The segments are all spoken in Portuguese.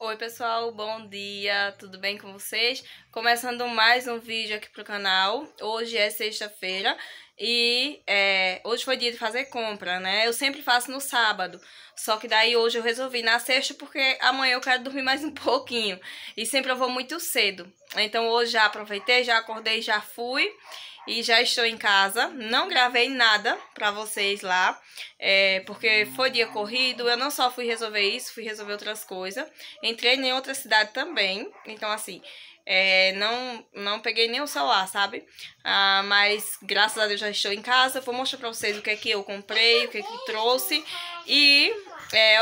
Oi pessoal, bom dia, tudo bem com vocês? Começando mais um vídeo aqui pro canal, hoje é sexta-feira e é, hoje foi dia de fazer compra, né? Eu sempre faço no sábado, só que daí hoje eu resolvi na sexta porque amanhã eu quero dormir mais um pouquinho e sempre eu vou muito cedo. Então hoje já aproveitei, já acordei, já fui e já estou em casa. Não gravei nada pra vocês lá, é, porque foi dia corrido. Eu não só fui resolver isso, fui resolver outras coisas. Entrei em outra cidade também, então assim, é, não, não peguei nem o celular, sabe? Ah, mas graças a Deus já estou em casa. Vou mostrar pra vocês o que é que eu comprei, o que é que trouxe. E é,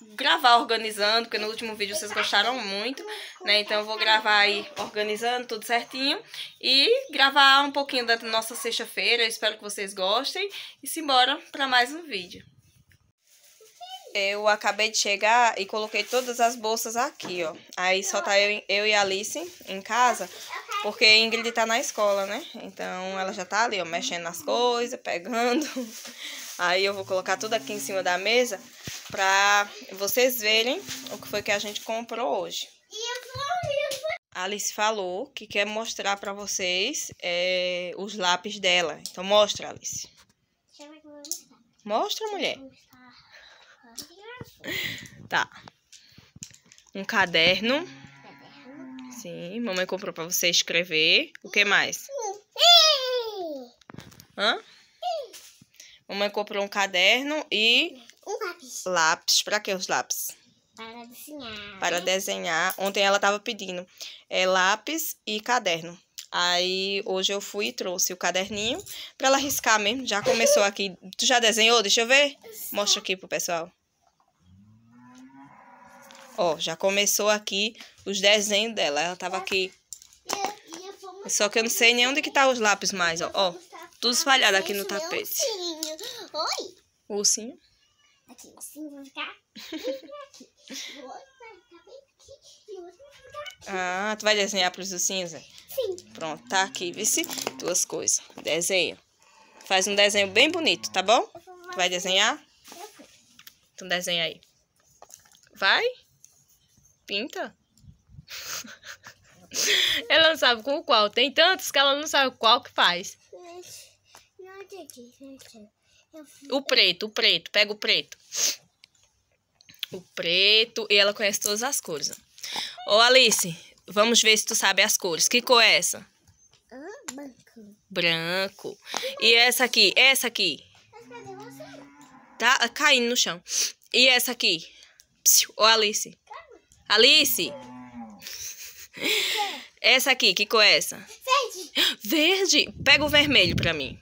gravar organizando, porque no último vídeo vocês gostaram muito, né? Então eu vou gravar aí organizando tudo certinho e gravar um pouquinho da nossa sexta-feira. Espero que vocês gostem e simbora para mais um vídeo. Eu acabei de chegar e coloquei todas as bolsas aqui, ó. Aí só tá eu, eu e a Alice em casa, porque Ingrid tá na escola, né? Então ela já tá ali, ó, mexendo nas coisas, pegando. Aí eu vou colocar tudo aqui em cima da mesa pra vocês verem o que foi que a gente comprou hoje. A Alice falou que quer mostrar pra vocês é, os lápis dela. Então mostra, Alice. Mostra, mulher. Tá. Um caderno. Sim, mamãe comprou pra você escrever. O que mais? Hã? Mamãe comprou um caderno e... Um lápis. Lápis. Pra que os lápis? Para desenhar. Para desenhar. Ontem ela tava pedindo é, lápis e caderno. Aí hoje eu fui e trouxe o caderninho pra ela riscar mesmo. Já começou aqui. Tu já desenhou? Deixa eu ver. Mostra aqui pro pessoal. Ó, já começou aqui os desenhos dela. Ela tava aqui. Só que eu não sei nem onde que tá os lápis mais, ó. Ó, tudo espalhado aqui no tapete. Oi. O ursinho. Aqui, o ursinho vai ficar aqui. O outro vai ficar bem aqui. E o outro vai ficar aqui. Ah, tu vai desenhar pros ursinhos, é? Sim. Pronto, tá aqui, vice duas coisas. Desenho. Faz um desenho bem bonito, tá bom? Tu vai desenhar? Então desenha aí. Vai? Pinta? ela não sabe com qual. Tem tantos que ela não sabe qual que faz. Não entendi, gente. Eu fui- O preto, o preto. Pega o preto. O preto. E ela conhece todas as cores. ó. Ô, Alice, vamos ver se tu sabe as cores. Que cor é essa? Hã? Banco. Branco. E essa aqui? Essa aqui? Você? Tá caindo no chão. E essa aqui? Psiu. Ô, Alice. Alice. Essa aqui, que cor é essa? Verde. Verde. Pega o vermelho pra mim.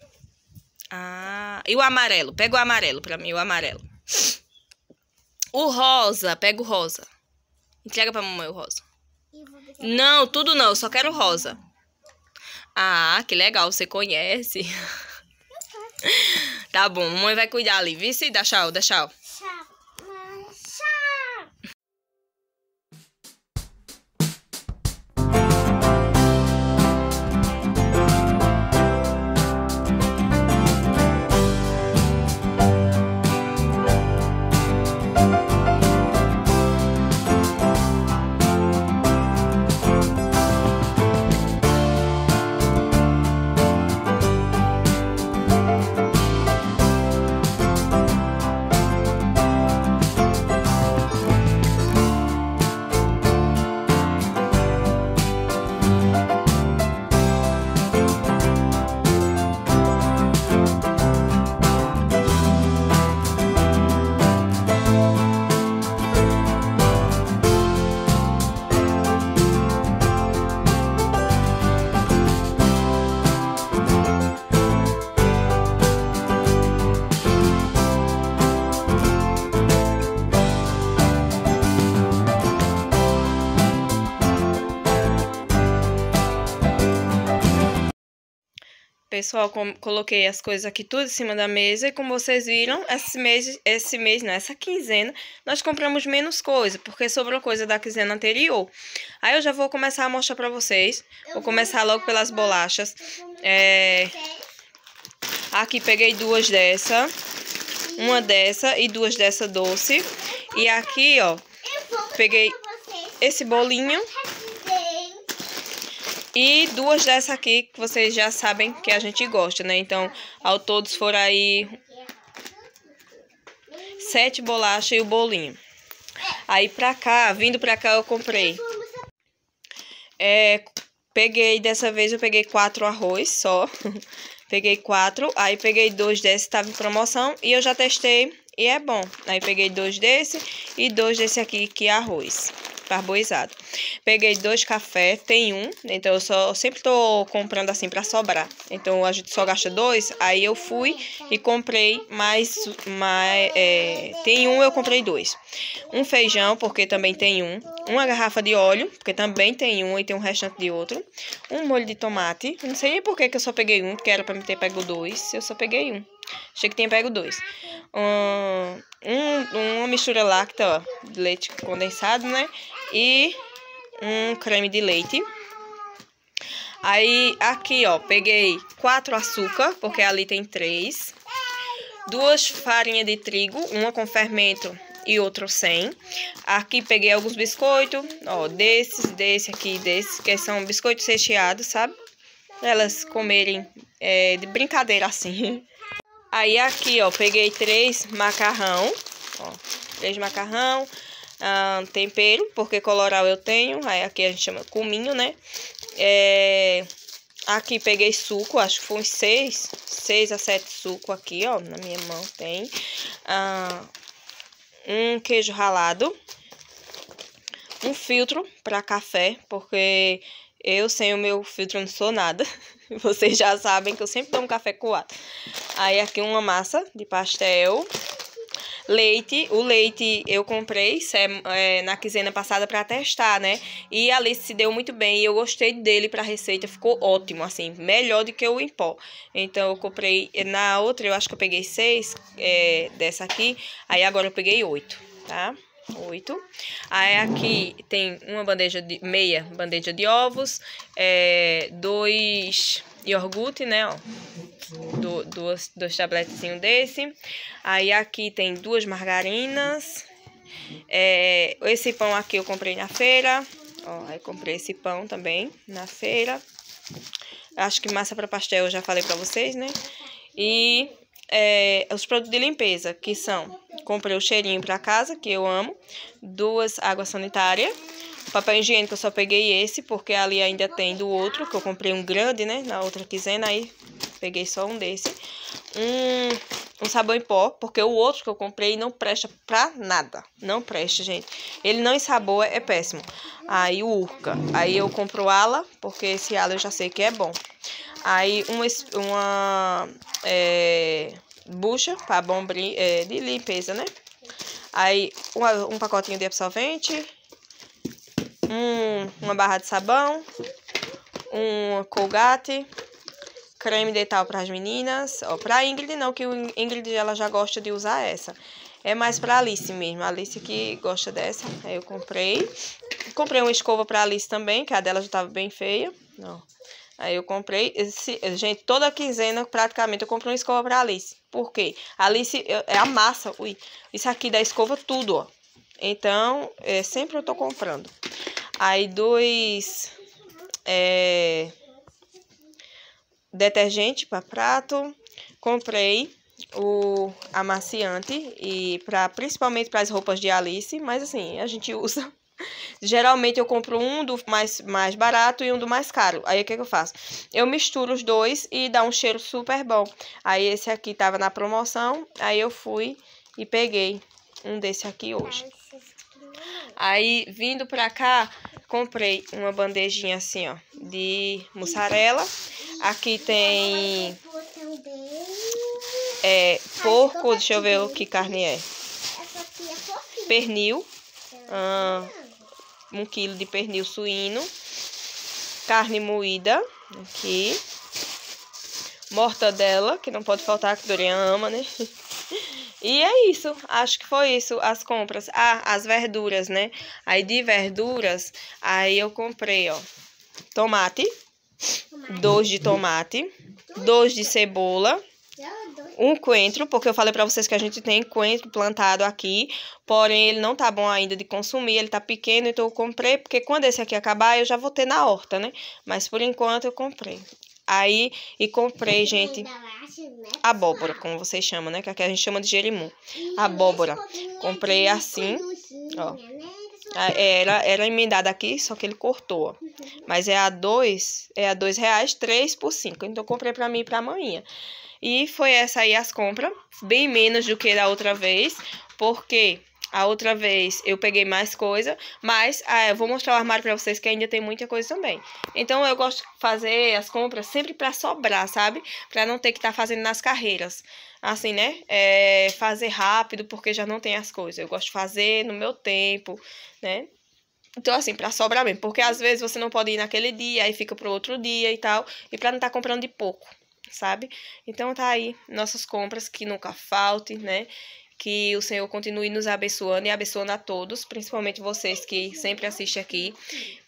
Ah, e o amarelo? Pega o amarelo pra mim, o amarelo. O rosa, pega o rosa. Entrega pra mamãe o rosa. Não, tudo não, eu só quero rosa. Ah, que legal, você conhece. Tá bom, mamãe vai cuidar ali. Vice, dá tchau, dá tchau. Pessoal, coloquei as coisas aqui tudo em cima da mesa e como vocês viram, esse mês, esse mês, não, essa quinzena, nós compramos menos coisa, porque sobrou coisa da quinzena anterior. Aí eu já vou começar a mostrar pra vocês. Vou começar logo pelas bolachas. É, aqui peguei duas dessa, uma dessa e duas dessa doce. E aqui, ó, peguei esse bolinho e duas dessas aqui que vocês já sabem que a gente gosta, né? Então, ao todos foram aí sete bolachas e o bolinho. Aí pra cá, vindo pra cá, eu comprei. É, peguei, dessa vez eu peguei quatro arroz só. peguei quatro, aí peguei dois desses, tava em promoção. E eu já testei e é bom. Aí peguei dois desse e dois desse aqui que é arroz parboizado. Peguei dois cafés, tem um, então eu só sempre tô comprando assim para sobrar. Então a gente só gasta dois, aí eu fui e comprei mais, mais é, tem um, eu comprei dois. Um feijão, porque também tem um. Uma garrafa de óleo, porque também tem um e tem um restante de outro. Um molho de tomate, não sei nem por que, que eu só peguei um, porque era para me ter pego dois, eu só peguei um. Achei que tinha pego dois. Um, um, uma mistura láctea, ó, de leite condensado, né? E um creme de leite. Aí, aqui, ó, peguei quatro açúcar, porque ali tem três. Duas farinhas de trigo, uma com fermento e outro sem. Aqui peguei alguns biscoitos, ó, desses, desse aqui, desse, que são biscoitos recheados, sabe? Elas comerem é, de brincadeira assim. Aí aqui, ó, peguei três macarrão, ó, três macarrão, ah, tempero, porque coloral eu tenho, aí aqui a gente chama cominho, né? É, aqui peguei suco, acho que foi uns seis, seis a sete suco aqui, ó, na minha mão tem. Ah, um queijo ralado, um filtro para café, porque eu sem o meu filtro não sou nada. Vocês já sabem que eu sempre tomo café coado. Aí aqui uma massa de pastel, Leite, o leite eu comprei é, na quinzena passada para testar, né? E a Alice se deu muito bem e eu gostei dele para receita, ficou ótimo, assim, melhor do que o em pó. Então eu comprei, na outra eu acho que eu peguei seis é, dessa aqui, aí agora eu peguei oito, tá? oito. Aí aqui tem uma bandeja de meia bandeja de ovos, é, dois iogurte, né? Ó, do, duas, dois tabletezinhos desse. Aí aqui tem duas margarinas. É, esse pão aqui eu comprei na feira. Ó, aí comprei esse pão também na feira. Acho que massa para pastel eu já falei para vocês, né? E é, os produtos de limpeza, que são... Comprei o cheirinho para casa, que eu amo. Duas águas sanitárias. Papel higiênico eu só peguei esse, porque ali ainda tem do outro, que eu comprei um grande, né? Na outra quinzena, aí peguei só um desse. Um, um sabão em pó, porque o outro que eu comprei não presta pra nada. Não presta, gente. Ele não ensaboa, é péssimo. Aí o Urca. Aí eu compro ala, porque esse ala eu já sei que é bom. Aí uma, uma é, bucha para bombri, é, de limpeza, né? Aí um, um pacotinho de absorvente, um, uma barra de sabão, um colgate, creme dental para as meninas. Ó, para Ingrid não, que o Ingrid ela já gosta de usar essa. É mais para Alice mesmo. A Alice que gosta dessa. Aí eu comprei. Comprei uma escova para Alice também, que a dela já estava bem feia. Não. Aí eu comprei, esse, gente, toda quinzena praticamente eu comprei uma escova para Alice. Por quê? A Alice é a massa, ui, isso aqui da escova tudo, ó. Então, é, sempre eu tô comprando. Aí dois é, detergente para prato. Comprei o amaciante e para principalmente para as roupas de Alice, mas assim, a gente usa. Geralmente eu compro um do mais, mais barato e um do mais caro. Aí o que, que eu faço? Eu misturo os dois e dá um cheiro super bom. Aí esse aqui tava na promoção, aí eu fui e peguei um desse aqui hoje. Aí vindo pra cá, comprei uma bandejinha assim, ó, de mussarela. Aqui tem é, porco, deixa eu ver o que carne é. Pernil, um quilo de pernil suíno. Carne moída, aqui. Mortadela, que não pode faltar, que Dorian ama, né? E é isso, acho que foi isso, as compras. Ah, as verduras, né? Aí de verduras, aí eu comprei, ó, tomate, dois de tomate, dois de cebola, um coentro, porque eu falei para vocês que a gente tem coentro plantado aqui, porém ele não tá bom ainda de consumir, ele tá pequeno, então eu comprei, porque quando esse aqui acabar eu já vou ter na horta, né? Mas por enquanto eu comprei. Aí, e comprei, gente, abóbora, como vocês chamam, né? Que aqui a gente chama de jerimum. Abóbora. Comprei assim, ó. Era, era emendada aqui, só que ele cortou, ó. Mas é a dois, é a dois reais, três por cinco. Então, eu comprei pra mim e pra amanhã. E foi essa aí as compras, bem menos do que da outra vez, porque a outra vez eu peguei mais coisa, mas ah, eu vou mostrar o armário para vocês que ainda tem muita coisa também. Então eu gosto de fazer as compras sempre para sobrar, sabe? Para não ter que estar tá fazendo nas carreiras. Assim, né? É, fazer rápido porque já não tem as coisas. Eu gosto de fazer no meu tempo, né? Então, assim, para sobrar mesmo. Porque às vezes você não pode ir naquele dia, aí fica pro outro dia e tal. E para não estar tá comprando de pouco sabe? Então tá aí nossas compras, que nunca falte, né? Que o Senhor continue nos abençoando e abençoando a todos, principalmente vocês que sempre assistem aqui,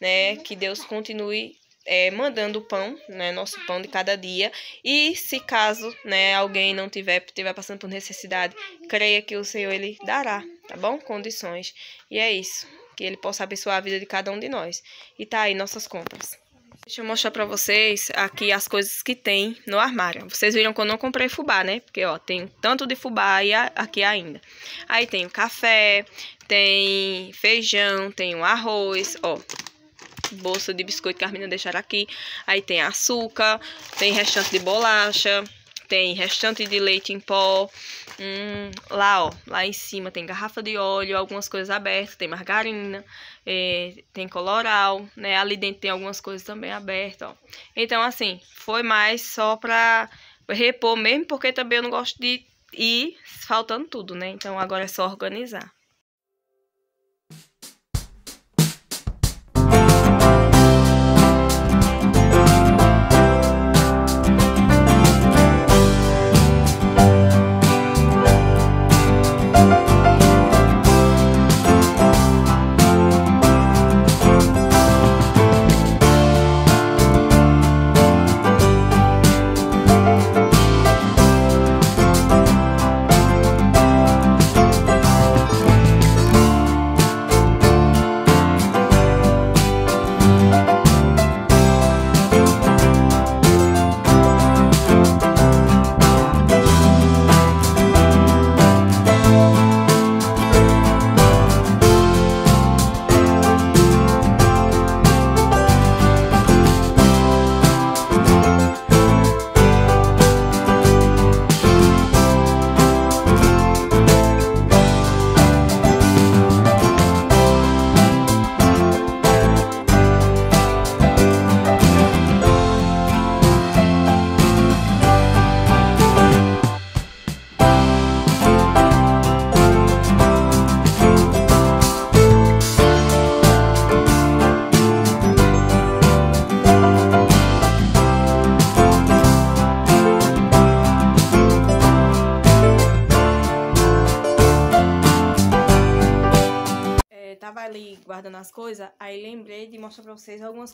né? Que Deus continue é, mandando o pão, né, nosso pão de cada dia. E se caso, né, alguém não tiver, tiver passando por necessidade, creia que o Senhor ele dará, tá bom? Condições. E é isso, que ele possa abençoar a vida de cada um de nós. E tá aí nossas compras. Deixa eu mostrar pra vocês aqui as coisas que tem no armário. Vocês viram que eu não comprei fubá, né? Porque, ó, tem tanto de fubá aqui ainda. Aí tem o café, tem feijão, tem o arroz, ó. Bolsa de biscoito que a menina deixaram aqui. Aí tem açúcar, tem restante de bolacha, tem restante de leite em pó. Hum, lá, ó, lá em cima tem garrafa de óleo, algumas coisas abertas, tem margarina, é, tem coloral, né? Ali dentro tem algumas coisas também abertas, ó. Então, assim, foi mais só pra repor mesmo, porque também eu não gosto de ir faltando tudo, né? Então, agora é só organizar.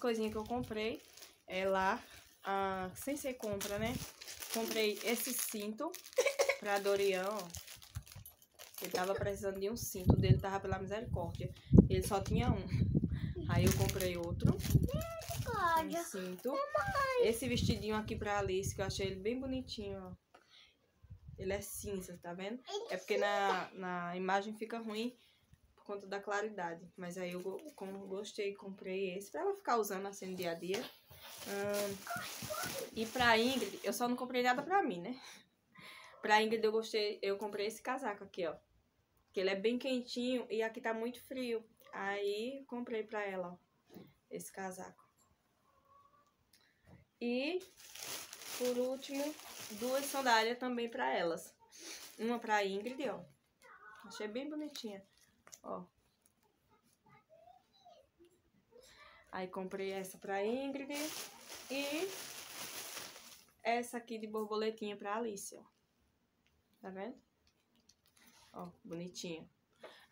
Coisinhas que eu comprei é, lá, ah, sem ser compra, né? Comprei esse cinto pra Dorian, ó. Ele tava precisando de um cinto, dele tava pela misericórdia. Ele só tinha um. Aí eu comprei outro. Um cinto. Esse vestidinho aqui pra Alice, que eu achei ele bem bonitinho, ó. Ele é cinza, tá vendo? É porque na, na imagem fica ruim por conta da claridade. Mas aí eu, como gostei, comprei esse pra ela ficar usando assim no dia a dia. e pra Ingrid, eu só não comprei nada pra mim, né? Pra Ingrid eu gostei, eu comprei esse casaco aqui, ó. Que ele é bem quentinho e aqui tá muito frio. Aí comprei pra ela, ó, esse casaco. E, por último, duas sandálias também pra elas. Uma pra Ingrid, ó. Achei bem bonitinha. Ó. Aí comprei essa pra Ingrid e essa aqui de borboletinha pra Alice, ó. Tá vendo? Ó, bonitinha.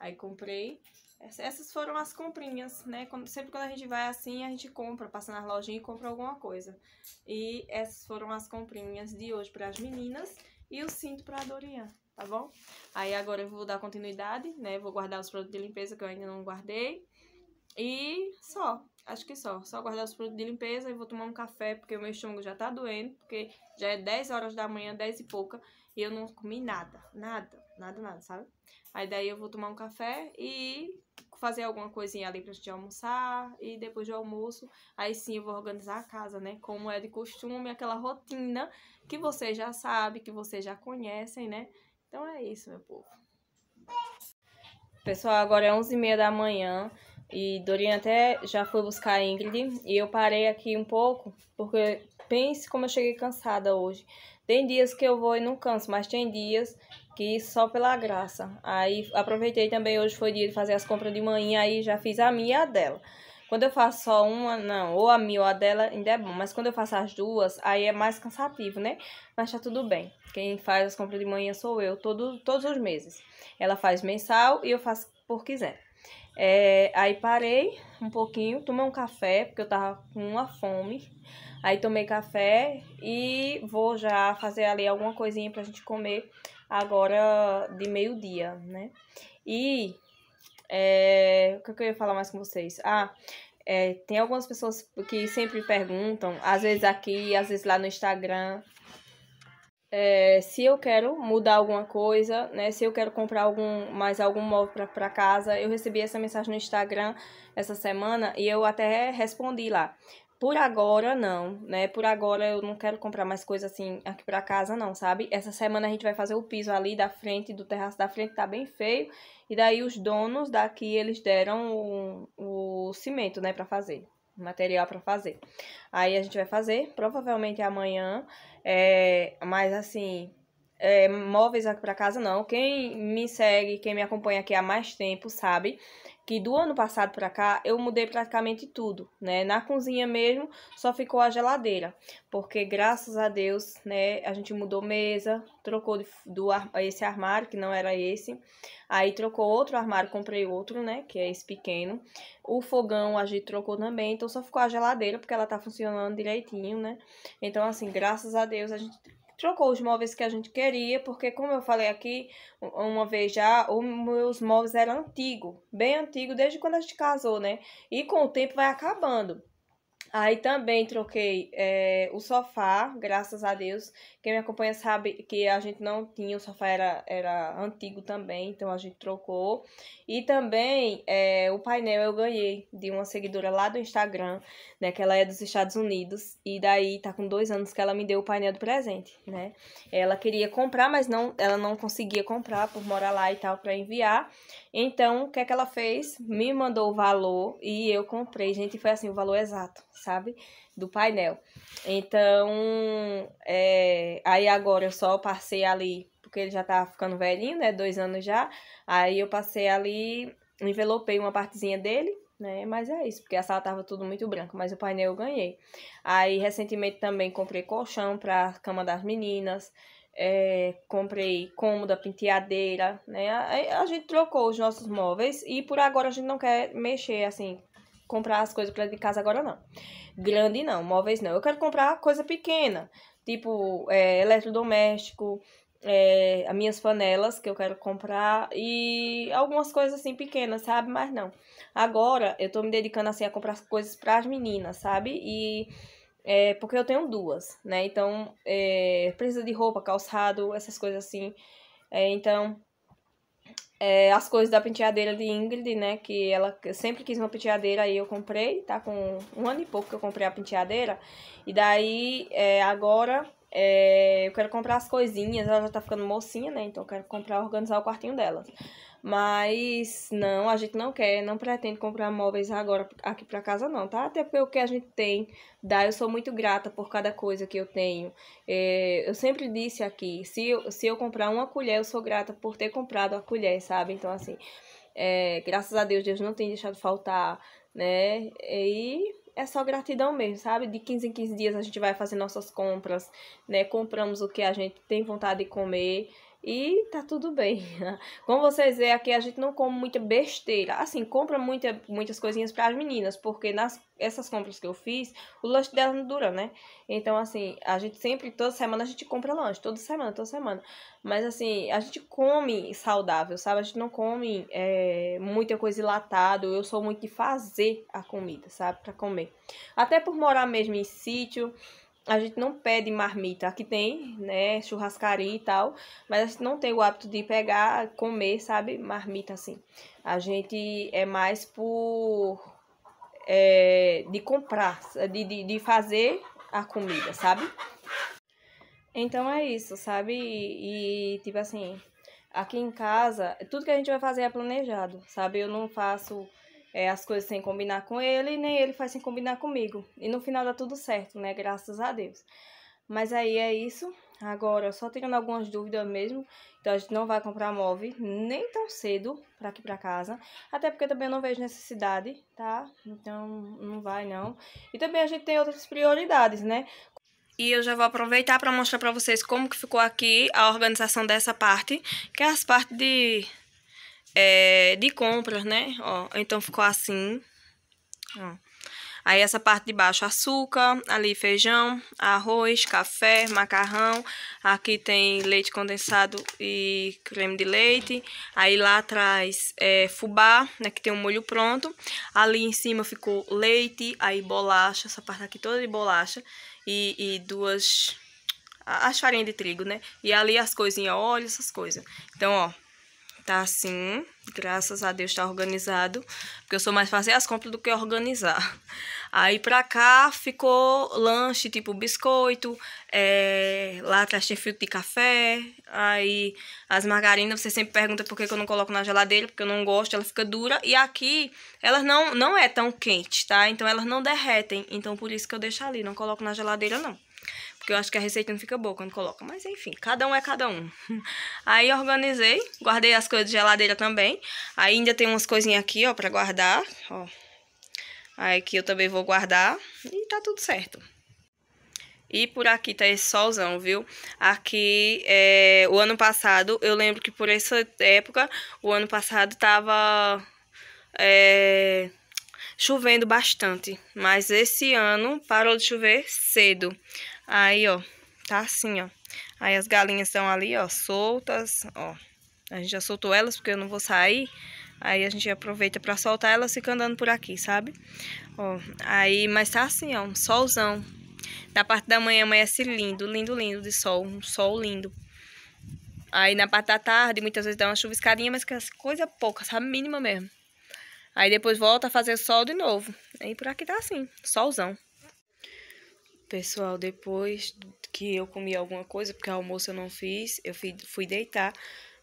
Aí comprei. Essas foram as comprinhas, né? Sempre quando a gente vai assim, a gente compra, passa nas lojinhas e compra alguma coisa. E essas foram as comprinhas de hoje para as meninas. e o cinto pra Dorian, tá bom? Aí agora eu vou dar continuidade, né? Vou guardar os produtos de limpeza que eu ainda não guardei. E só, acho que só. Só guardar os produtos de limpeza e vou tomar um café, porque o meu estômago já tá doendo, porque já é 10 horas da manhã, 10 e pouca, e eu não comi nada, nada, nada, nada, sabe? Aí daí eu vou tomar um café e fazer alguma coisinha ali pra gente almoçar, e depois do almoço, aí sim eu vou organizar a casa, né? Como é de costume, aquela rotina que vocês já sabem, que vocês já conhecem, né? Então é isso, meu povo. Pessoal, agora é 11h30 da manhã. E Dorinha até já foi buscar a Ingrid e eu parei aqui um pouco, porque pense como eu cheguei cansada hoje. Tem dias que eu vou e não canso, mas tem dias que só pela graça. Aí aproveitei também, hoje foi dia de fazer as compras de manhã, aí já fiz a minha e a dela. Quando eu faço só uma, não, ou a minha ou a dela, ainda é bom. Mas quando eu faço as duas, aí é mais cansativo, né? Mas tá tudo bem. Quem faz as compras de manhã sou eu, todo, todos os meses. Ela faz mensal e eu faço por quiser. É, aí parei um pouquinho, tomei um café, porque eu tava com uma fome. Aí tomei café e vou já fazer ali alguma coisinha pra gente comer agora de meio-dia, né? E é, o que eu ia falar mais com vocês? Ah, é, tem algumas pessoas que sempre perguntam, às vezes aqui, às vezes lá no Instagram, é, se eu quero mudar alguma coisa, né? Se eu quero comprar algum mais algum móvel para casa, eu recebi essa mensagem no Instagram essa semana e eu até respondi lá. Por agora não, né? Por agora eu não quero comprar mais coisa assim aqui para casa não, sabe? Essa semana a gente vai fazer o piso ali da frente, do terraço da frente, tá bem feio. E daí os donos daqui eles deram o, o cimento, né, para fazer material para fazer. Aí a gente vai fazer, provavelmente amanhã, é, mas assim, é, móveis aqui para casa não. Quem me segue, quem me acompanha aqui há mais tempo, sabe que do ano passado para cá eu mudei praticamente tudo, né? Na cozinha mesmo só ficou a geladeira, porque graças a Deus, né, a gente mudou mesa, trocou de, do esse armário que não era esse, aí trocou outro armário, comprei outro, né, que é esse pequeno. O fogão a gente trocou também, então só ficou a geladeira porque ela tá funcionando direitinho, né? Então assim, graças a Deus a gente trocou os móveis que a gente queria, porque como eu falei aqui uma vez já, os meus móveis eram antigos, bem antigos, desde quando a gente casou, né? E com o tempo vai acabando. Aí também troquei é, o sofá, graças a Deus. Quem me acompanha sabe que a gente não tinha, o sofá era, era antigo também, então a gente trocou. E também é, o painel eu ganhei de uma seguidora lá do Instagram, né? Que ela é dos Estados Unidos. E daí tá com dois anos que ela me deu o painel do presente, né? Ela queria comprar, mas não, ela não conseguia comprar por morar lá e tal para enviar. Então, o que é que ela fez? Me mandou o valor e eu comprei. Gente, foi assim, o valor exato, sabe? Do painel. Então, é, aí agora eu só passei ali, porque ele já tava ficando velhinho, né? Dois anos já. Aí eu passei ali, envelopei uma partezinha dele, né? Mas é isso, porque a sala tava tudo muito branco, mas o painel eu ganhei. Aí, recentemente também comprei colchão pra cama das meninas é, comprei cômoda, penteadeira, né? A, a, gente trocou os nossos móveis e por agora a gente não quer mexer, assim, comprar as coisas para de casa agora não. Grande não, móveis não. Eu quero comprar coisa pequena, tipo é, eletrodoméstico, é, as minhas panelas que eu quero comprar e algumas coisas assim pequenas, sabe? Mas não. Agora eu tô me dedicando assim a comprar coisas para as meninas, sabe? E é, porque eu tenho duas, né? Então, é, precisa de roupa, calçado, essas coisas assim. É, então, é, as coisas da penteadeira de Ingrid, né? Que ela sempre quis uma penteadeira, aí eu comprei, tá? Com um ano e pouco que eu comprei a penteadeira. E daí, é, agora, é, eu quero comprar as coisinhas. Ela já tá ficando mocinha, né? Então, eu quero comprar, organizar o quartinho dela. Mas não, a gente não quer, não pretende comprar móveis agora aqui para casa não, tá? Até porque o que a gente tem dá, eu sou muito grata por cada coisa que eu tenho. É, eu sempre disse aqui, se eu, se eu comprar uma colher, eu sou grata por ter comprado a colher, sabe? Então assim, é, graças a Deus, Deus não tem deixado faltar, né? E é só gratidão mesmo, sabe? De 15 em 15 dias a gente vai fazer nossas compras, né? Compramos o que a gente tem vontade de comer E tá tudo bem. Como vocês veem aqui, a gente não come muita besteira. Assim, compra muita, muitas coisinhas para as meninas, porque nas essas compras que eu fiz, o lanche dela não dura, né? Então, assim, a gente sempre, toda semana a gente compra lanche, toda semana, toda semana. Mas, assim, a gente come saudável, sabe? A gente não come é, muita coisa enlatada. Eu sou muito de fazer a comida, sabe? Para comer. Até por morar mesmo em sítio a gente não pede marmita. Aqui tem, né, churrascaria e tal, mas a gente não tem o hábito de pegar, comer, sabe, marmita assim. A gente é mais por é, de comprar, de, de, de fazer a comida, sabe? Então é isso, sabe? E, e, tipo assim, aqui em casa, tudo que a gente vai fazer é planejado, sabe? Eu não faço é, as coisas sem combinar com ele, nem ele faz sem combinar comigo. E no final dá tudo certo, né? Graças a Deus. Mas aí é isso. Agora, só tirando algumas dúvidas mesmo. Então, a gente não vai comprar móvel nem tão cedo para aqui para casa. Até porque também eu não vejo necessidade, tá? Então, não vai não. E também a gente tem outras prioridades, né? E eu já vou aproveitar para mostrar para vocês como que ficou aqui a organização dessa parte. Que é as partes de é, de compras, né? Ó, então ficou assim. Ó. Aí essa parte de baixo, açúcar, ali feijão, arroz, café, macarrão. Aqui tem leite condensado e creme de leite. Aí lá atrás é fubá, né, que tem um molho pronto. Ali em cima ficou leite, aí bolacha, essa parte aqui toda de bolacha. E, e duas... as farinhas de trigo, né? E ali as coisinhas, óleo, essas coisas. Então, ó, Tá assim, graças a Deus tá organizado, porque eu sou mais fazer as compras do que organizar. Aí pra cá ficou lanche, tipo biscoito, é, lá atrás tinha filtro de café, aí as margarinas, você sempre pergunta por que, que eu não coloco na geladeira, porque eu não gosto, ela fica dura. E aqui, elas não, não é tão quente, tá? Então elas não derretem, então por isso que eu deixo ali, não coloco na geladeira não. Porque eu acho que a receita não fica boa quando coloca. Mas enfim, cada um é cada um. Aí organizei, guardei as coisas de geladeira também. Aí ainda tem umas coisinhas aqui, ó, pra guardar, ó. Aí aqui eu também vou guardar e tá tudo certo. E por aqui tá esse solzão, viu? Aqui, é, o ano passado, eu lembro que por essa época, o ano passado tava é, chovendo bastante. Mas esse ano parou de chover cedo. Aí, ó, tá assim, ó. Aí as galinhas estão ali, ó, soltas, ó. A gente já soltou elas porque eu não vou sair. Aí a gente aproveita pra soltar elas fica andando por aqui, sabe? Ó, aí, mas tá assim, ó, um solzão. Na parte da manhã amanhece lindo, lindo, lindo de sol, um sol lindo. Aí na parte da tarde, muitas vezes dá uma chuviscadinha, mas que é coisa pouca, sabe? Mínima mesmo. Aí depois volta a fazer sol de novo. Aí por aqui tá assim, solzão. Pessoal, depois que eu comi alguma coisa, porque almoço eu não fiz, eu fui, fui deitar.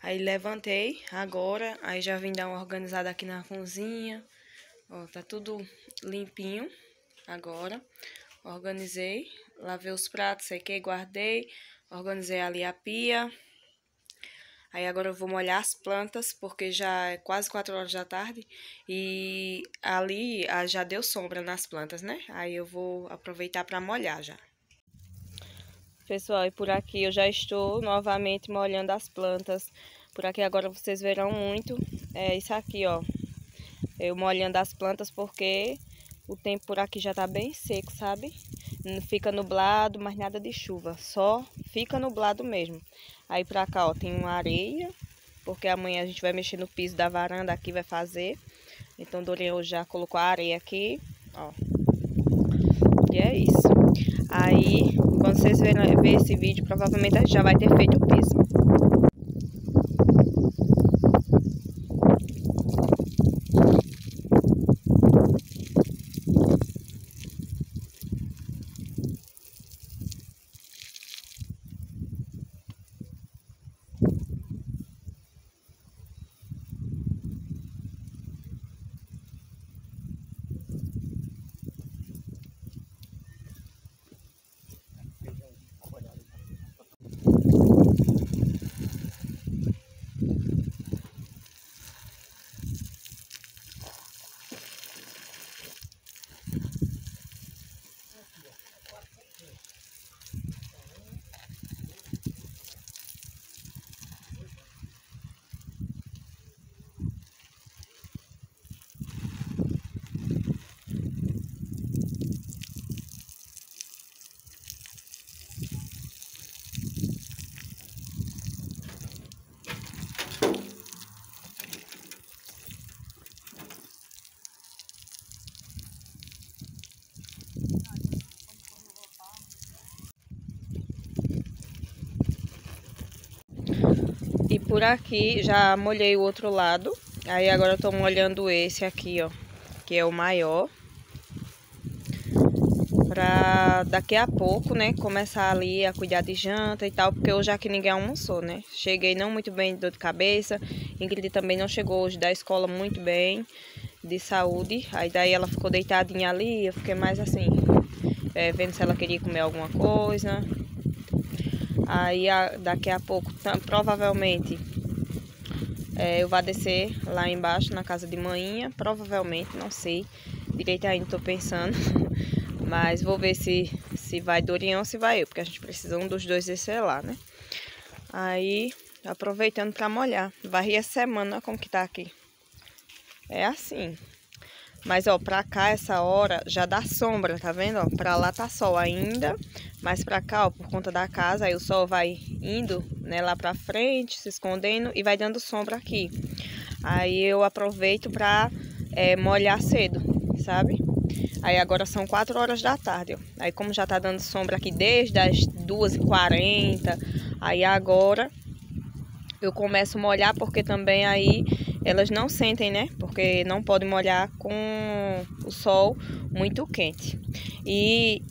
Aí levantei agora, aí já vim dar uma organizada aqui na cozinha. Ó, tá tudo limpinho agora. Organizei, lavei os pratos, sequei, guardei. Organizei ali a pia. Aí agora eu vou molhar as plantas, porque já é quase 4 horas da tarde. E ali ah, já deu sombra nas plantas, né? Aí eu vou aproveitar para molhar já. Pessoal, e por aqui eu já estou novamente molhando as plantas. Por aqui agora vocês verão muito. É isso aqui, ó. Eu molhando as plantas porque o tempo por aqui já tá bem seco, sabe? Fica nublado, mas nada de chuva. Só fica nublado mesmo. Aí pra cá, ó, tem uma areia. Porque amanhã a gente vai mexer no piso da varanda aqui, vai fazer. Então, Dorian já colocou a areia aqui, ó. E é isso. Aí, quando vocês verem ver esse vídeo, provavelmente a gente já vai ter feito o piso. Por aqui já molhei o outro lado. Aí agora eu tô molhando esse aqui, ó. Que é o maior. Pra daqui a pouco, né, começar ali a cuidar de janta e tal. Porque hoje aqui ninguém almoçou, né. Cheguei não muito bem de dor de cabeça. Ingrid também não chegou hoje da escola muito bem de saúde. Aí daí ela ficou deitadinha ali. Eu fiquei mais assim, é, vendo se ela queria comer alguma coisa. Aí a, daqui a pouco, provavelmente, é, eu vou descer lá embaixo na casa de manhã. Provavelmente, não sei. Direito ainda estou pensando. Mas vou ver se, se vai Dorian ou se vai eu. Porque a gente precisa um dos dois descer lá, né? Aí, aproveitando para molhar. Varri a semana como que tá aqui. É assim. Mas, ó, pra cá, essa hora, já dá sombra, tá vendo? Ó, pra lá tá sol ainda, mas pra cá, ó, por conta da casa, aí o sol vai indo, né, lá pra frente, se escondendo e vai dando sombra aqui. Aí eu aproveito pra é, molhar cedo, sabe? Aí agora são 4 horas da tarde, ó. Aí como já tá dando sombra aqui desde as 2h40, aí agora eu começo a molhar porque também aí elas não sentem, né? Porque não pode molhar com o sol muito quente. E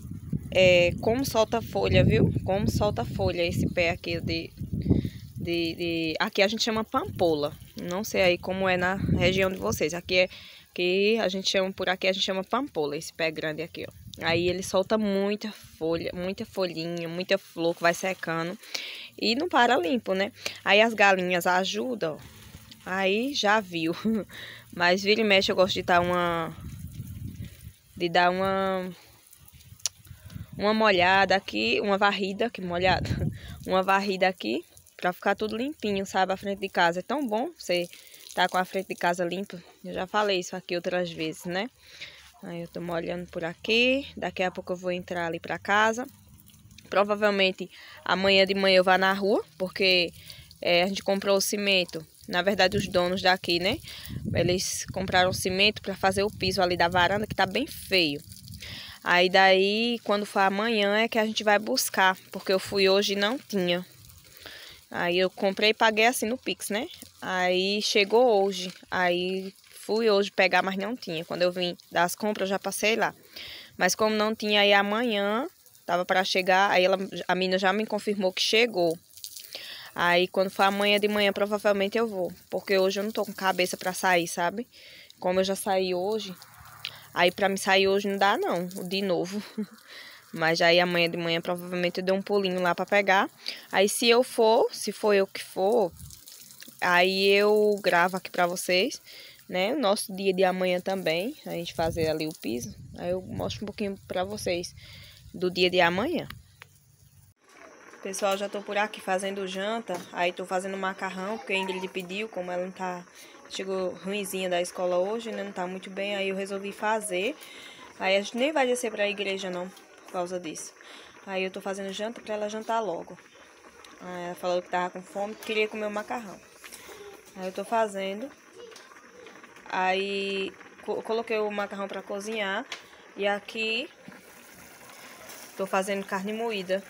é, como solta folha, viu? Como solta folha esse pé aqui de, de, de, Aqui a gente chama pampola. Não sei aí como é na região de vocês. Aqui é que a gente chama por aqui a gente chama pampola, esse pé grande aqui, ó. Aí ele solta muita folha, muita folhinha, muita flor que vai secando e não para limpo, né? Aí as galinhas ajudam, ó Aí já viu. Mas vira e mexe eu gosto de dar uma... De dar uma... Uma molhada aqui, uma varrida, que molhada. Uma varrida aqui, pra ficar tudo limpinho, sabe? A frente de casa. É tão bom você tá com a frente de casa limpa. Eu já falei isso aqui outras vezes, né? Aí eu tô molhando por aqui. Daqui a pouco eu vou entrar ali pra casa. Provavelmente amanhã de manhã eu vá na rua, porque é, a gente comprou o cimento na verdade os donos daqui, né? Eles compraram cimento para fazer o piso ali da varanda que tá bem feio. Aí daí, quando for amanhã é que a gente vai buscar, porque eu fui hoje e não tinha. Aí eu comprei e paguei assim no Pix, né? Aí chegou hoje. Aí fui hoje pegar, mas não tinha. Quando eu vim das compras, eu já passei lá. Mas como não tinha aí amanhã, tava para chegar, aí ela, a menina já me confirmou que chegou. Aí quando for amanhã de manhã, provavelmente eu vou. Porque hoje eu não tô com cabeça pra sair, sabe? Como eu já saí hoje. Aí pra me sair hoje não dá não, de novo. Mas aí amanhã de manhã provavelmente eu dou um pulinho lá pra pegar. Aí se eu for, se for eu que for, aí eu gravo aqui pra vocês, né? O nosso dia de amanhã também, a gente fazer ali o piso. Aí eu mostro um pouquinho pra vocês do dia de amanhã. Pessoal, já tô por aqui fazendo janta. Aí tô fazendo macarrão, porque a Ingrid pediu, como ela não tá... Chegou ruimzinha da escola hoje, né? Não tá muito bem, aí eu resolvi fazer. Aí a gente nem vai descer pra igreja, não, por causa disso. Aí eu tô fazendo janta pra ela jantar logo. Aí ela falou que tava com fome, queria comer o macarrão. Aí eu tô fazendo. Aí coloquei o macarrão pra cozinhar. E aqui tô fazendo carne moída.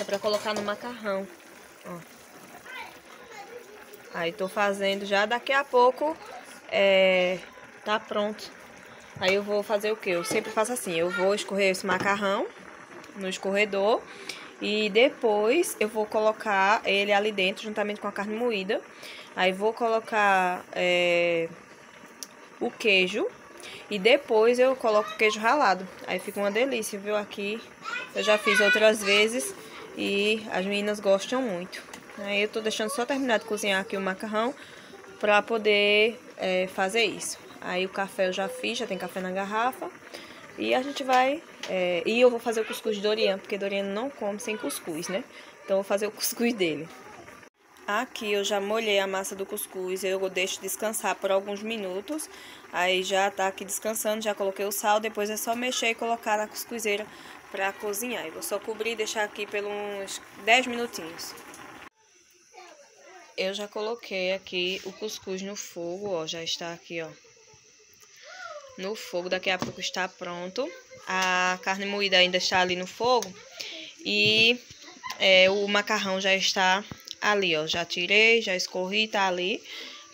É pra colocar no macarrão. Ó. Aí tô fazendo já. Daqui a pouco é, tá pronto. Aí eu vou fazer o que? Eu sempre faço assim. Eu vou escorrer esse macarrão no escorredor. E depois eu vou colocar ele ali dentro, juntamente com a carne moída. Aí vou colocar é, o queijo. E depois eu coloco queijo ralado. Aí fica uma delícia, viu? Aqui eu já fiz outras vezes. E as meninas gostam muito. Aí eu tô deixando só terminar de cozinhar aqui o macarrão para poder é, fazer isso. Aí o café eu já fiz, já tem café na garrafa. E a gente vai... É, e eu vou fazer o cuscuz de Dorian, porque Dorian não come sem cuscuz, né? Então eu vou fazer o cuscuz dele. Aqui eu já molhei a massa do cuscuz, eu deixo descansar por alguns minutos. Aí já tá aqui descansando, já coloquei o sal, depois é só mexer e colocar na cuscuzeira para cozinhar. Eu vou só cobrir e deixar aqui pelos uns 10 minutinhos. Eu já coloquei aqui o cuscuz no fogo, ó, já está aqui, ó. No fogo, daqui a pouco está pronto. A carne moída ainda está ali no fogo. E é, o macarrão já está ali, ó. Já tirei, já escorri, tá ali.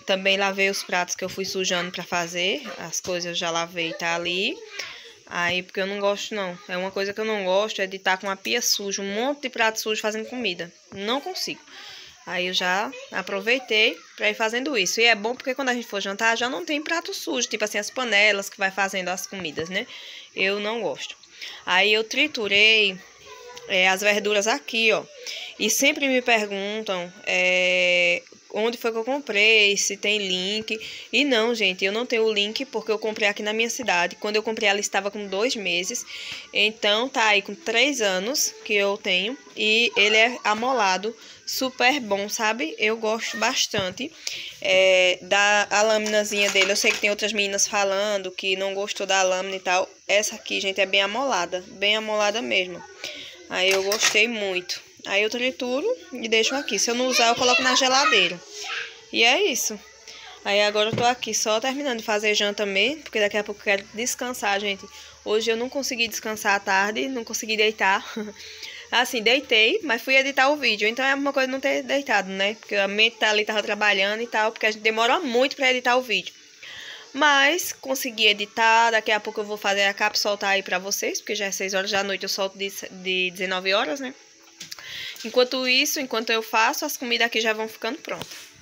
Também lavei os pratos que eu fui sujando pra fazer. As coisas eu já lavei, tá ali. Aí, porque eu não gosto, não. É uma coisa que eu não gosto, é de estar tá com a pia suja, um monte de prato sujo fazendo comida. Não consigo. Aí eu já aproveitei para ir fazendo isso. E é bom porque quando a gente for jantar, já não tem prato sujo, tipo assim, as panelas que vai fazendo as comidas, né? Eu não gosto. Aí eu triturei é, as verduras aqui, ó. E sempre me perguntam é, onde foi que eu comprei, se tem link. E não, gente, eu não tenho o link porque eu comprei aqui na minha cidade. Quando eu comprei ela estava com dois meses. Então tá aí com três anos que eu tenho. E ele é amolado, super bom, sabe? Eu gosto bastante é, da a lâminazinha dele. Eu sei que tem outras meninas falando que não gostou da lâmina e tal. Essa aqui, gente, é bem amolada, bem amolada mesmo. Aí eu gostei muito. Aí eu trituro e deixo aqui. Se eu não usar, eu coloco na geladeira. E é isso. Aí agora eu tô aqui só terminando de fazer janta mesmo, porque daqui a pouco eu quero descansar, gente. Hoje eu não consegui descansar à tarde, não consegui deitar. assim, deitei, mas fui editar o vídeo. Então é uma coisa não ter deitado, né? Porque a mente tá ali, tava trabalhando e tal, porque a gente demora muito pra editar o vídeo. Mas consegui editar, daqui a pouco eu vou fazer a capa soltar aí pra vocês, porque já é 6 horas da noite, eu solto de, de 19 horas, né? Enquanto isso, enquanto eu faço, as comidas aqui já vão ficando prontas.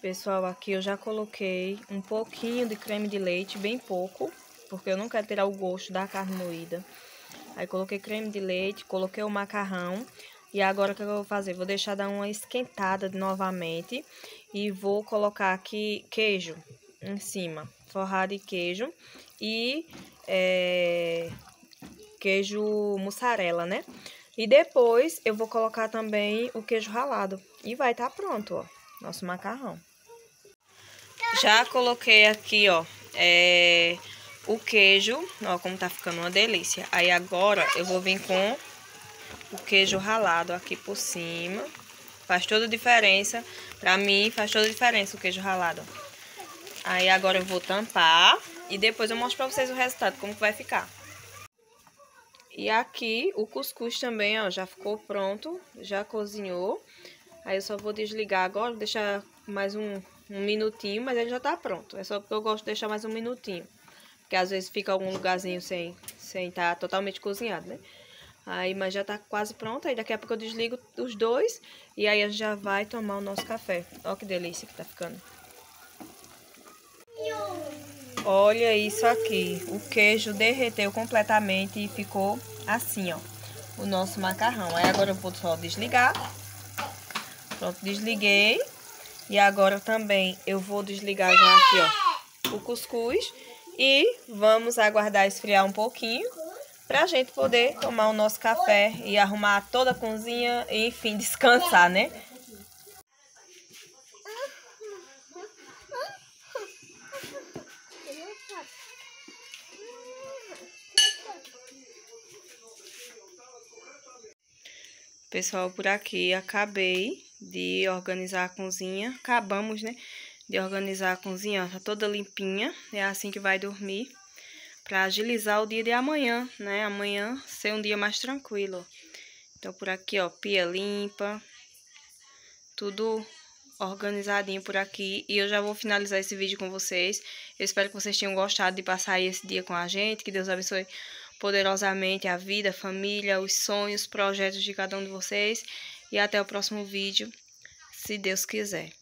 Pessoal, aqui eu já coloquei um pouquinho de creme de leite, bem pouco, porque eu não quero tirar o gosto da carne moída. Aí coloquei creme de leite, coloquei o macarrão. E agora o que eu vou fazer? Vou deixar dar uma esquentada novamente. E vou colocar aqui queijo em cima. Forrar de queijo. E é, queijo mussarela, né? E depois eu vou colocar também o queijo ralado. E vai estar tá pronto, ó. Nosso macarrão. Já coloquei aqui, ó. É, o queijo. Ó, como tá ficando uma delícia. Aí agora eu vou vir com o queijo ralado aqui por cima. Faz toda a diferença. Pra mim, faz toda a diferença o queijo ralado. Aí agora eu vou tampar. E depois eu mostro pra vocês o resultado, como que vai ficar. E aqui o cuscuz também, ó, já ficou pronto. Já cozinhou. Aí eu só vou desligar agora, deixar mais um, um minutinho, mas ele já tá pronto. É só porque eu gosto de deixar mais um minutinho. Porque às vezes fica algum lugarzinho sem sem estar tá totalmente cozinhado, né? Aí, mas já tá quase pronto. Aí daqui a pouco eu desligo os dois. E aí a gente já vai tomar o nosso café. Olha que delícia que tá ficando. Olha isso aqui. O queijo derreteu completamente e ficou assim, ó. O nosso macarrão. Aí agora eu vou só desligar. Pronto, desliguei. E agora também eu vou desligar já aqui, ó, o cuscuz. E vamos aguardar esfriar um pouquinho pra gente poder tomar o nosso café e arrumar toda a cozinha e, enfim, descansar, né? Pessoal, por aqui acabei de organizar a cozinha. Acabamos, né? De organizar a cozinha, ó, tá toda limpinha. É assim que vai dormir. Pra agilizar o dia de amanhã, né? Amanhã ser um dia mais tranquilo. Então, por aqui, ó, pia limpa. Tudo organizadinho por aqui. E eu já vou finalizar esse vídeo com vocês. Eu espero que vocês tenham gostado de passar esse dia com a gente. Que Deus abençoe poderosamente a vida, a família, os sonhos, projetos de cada um de vocês. E até o próximo vídeo, se Deus quiser.